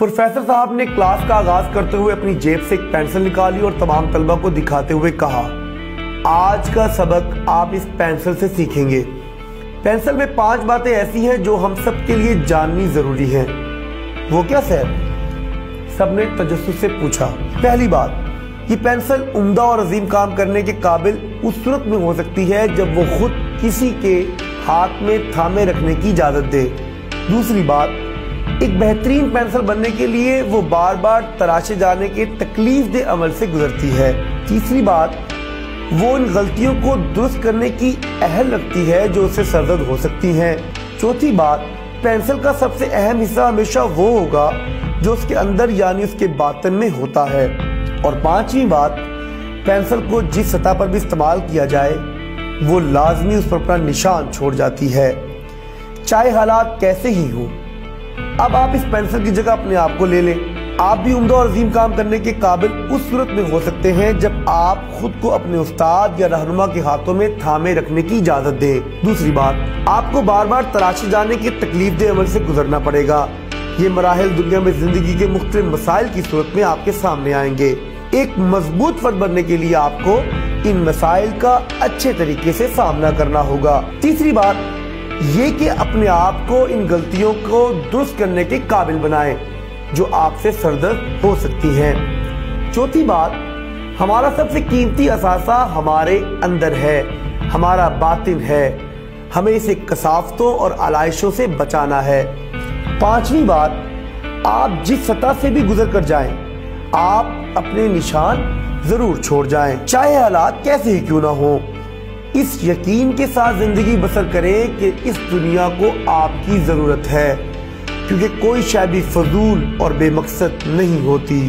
Professor صاحب نے class کا آغاز کرتے ہوئے اپنی جیب سے ایک پینسل نکالی اور تمام طلبہ کو دکھاتے ہوئے کہا، آج کا سبق آپ اس پینسل سے سیکھیں گے۔ پینسل میں پانچ باتیں ایسی ہیں جو ہم سب کے لیے جاننی ضروری ہیں۔ وہ کیا سیر سب نے تجسس سے پوچھا، پہلی بات، یہ پینسل عمدہ اور عظیم کام کرنے کے قابل اس صورت میں ہو سکتی ہے جب وہ خود کسی کے ہاتھ میں تھامے رکھنے کی اجازت دے۔ دوسری بات ایک بہترین پینسل بننے کے لیے وہ بار بار تراشے جانے کے تکلیف دہ عمل سے گزرتی ہے۔ تیسری بات، وہ ان غلطیوں کو درست کرنے کی اہل رکھتی ہے جو اسے سرزد ہو سکتی ہیں۔ چوتھی بات، پینسل کا سب سے اہم حصہ ہمیشہ وہ ہوگا جو اس کے اندر یعنی اس کے باطن میں ہوتا ہے۔ اور پانچویں بات، پینسل کو جس سطح پر بھی استعمال کیا جائے، وہ لازمی اس پر اپنا نشان چھوڑ جاتی ہے۔ چاہے حالات کیسے ہی ہوں اب آپ اس پینسل کی جگہ اپنے آپ کو لے لیں۔ آپ بھی عمدہ اور عظیم کام کرنے کے قابل اس صورت میں ہو سکتے ہیں جب آپ خود کو اپنے استاد یا رہنما کے ہاتھوں میں تھامے رکھنے کی اجازت دیں۔ دوسری بات، آپ کو بار بار تراشے جانے کے تکلیف دہ عمل سے گزرنا پڑے گا۔ یہ مراحل دنیا میں زندگی کے مختلف مسائل کی صورت میں آپ کے سامنے آئیں گے۔ ایک مضبوط فرد بننے کے لیے آپ کو ان مسائل کا اچھے طریقے سے سامنا کرنا ہوگا۔ تیسری بات یہ کہ اپنے آپ کو ان غلطیوں کو درست کرنے کے قابل بنائیں، جو آپ سے سردرد ہو سکتی ہیں۔ چوتھی بات، ہمارا سب سے قیمتی اثاثہ ہمارے اندر ہے، ہمارا باطن ہے۔ ہمیں اسے کسافتوں اور علائشوں سے بچانا ہے۔ پانچویں بات، آپ جس سطح سے بھی گزر کر جائیں، آپ اپنے نشان ضرور چھوڑ جائیں، چاہے حالات کیسے ہی کیوں نہ ہوں۔ اس یقین کے ساتھ زندگی بسر کریں کہ اس دنیا کو آپ کی ضرورت ہے، کیونکہ کوئی شاید فضول اور بے مقصد نہیں ہوتی۔